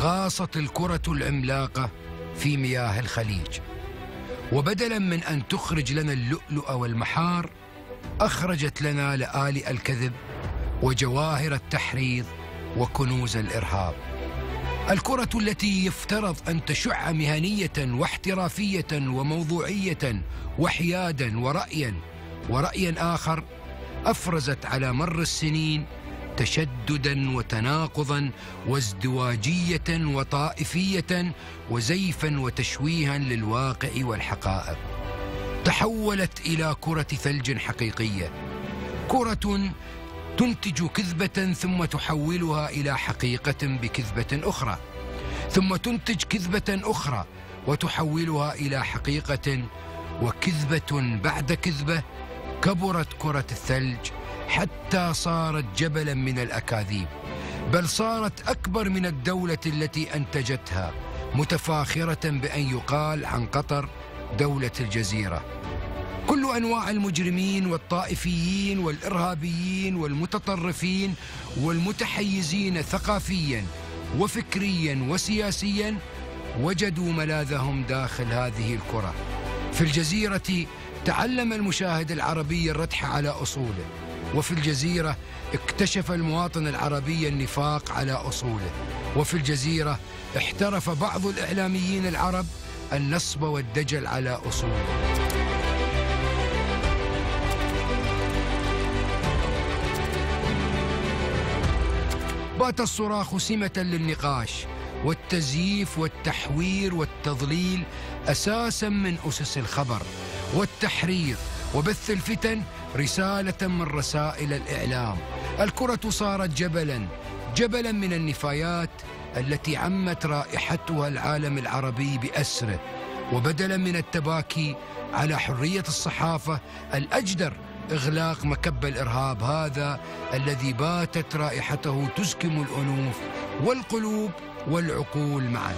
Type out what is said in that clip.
غاصت الكرة العملاقة في مياه الخليج. وبدلا من أن تخرج لنا اللؤلؤ والمحار أخرجت لنا لآلئ الكذب وجواهر التحريض وكنوز الإرهاب. الكرة التي يفترض أن تشع مهنية واحترافية وموضوعية وحيادا ورأيا ورأيا آخر أفرزت على مر السنين تشددا وتناقضا وازدواجية وطائفية وزيفا وتشويها للواقع والحقائق. تحولت إلى كرة ثلج حقيقية. كرة تنتج كذبة ثم تحولها إلى حقيقة بكذبة أخرى. ثم تنتج كذبة أخرى وتحولها إلى حقيقة وكذبة بعد كذبة كبرت كرة الثلج حتى صارت جبلا من الأكاذيب بل صارت أكبر من الدولة التي أنتجتها متفاخرة بأن يقال عن قطر دولة الجزيرة. كل أنواع المجرمين والطائفيين والإرهابيين والمتطرفين والمتحيزين ثقافيا وفكريا وسياسيا وجدوا ملاذهم داخل هذه الكرة. في الجزيرة تعلم المشاهد العربي الردح على أصوله. وفي الجزيرة اكتشف المواطن العربي النفاق على أصوله. وفي الجزيرة احترف بعض الإعلاميين العرب النصب والدجل على أصوله. بات الصراخ سمة للنقاش والتزييف والتحوير والتضليل أساسا من أسس الخبر والتحرير وبث الفتن رسالة من رسائل الإعلام. الكرة صارت جبلا جبلا من النفايات التي عمت رائحتها العالم العربي بأسره وبدلا من التباكي على حرية الصحافة الأجدر إغلاق مكب الإرهاب هذا الذي باتت رائحته تسكم الأنوف والقلوب والعقول معا.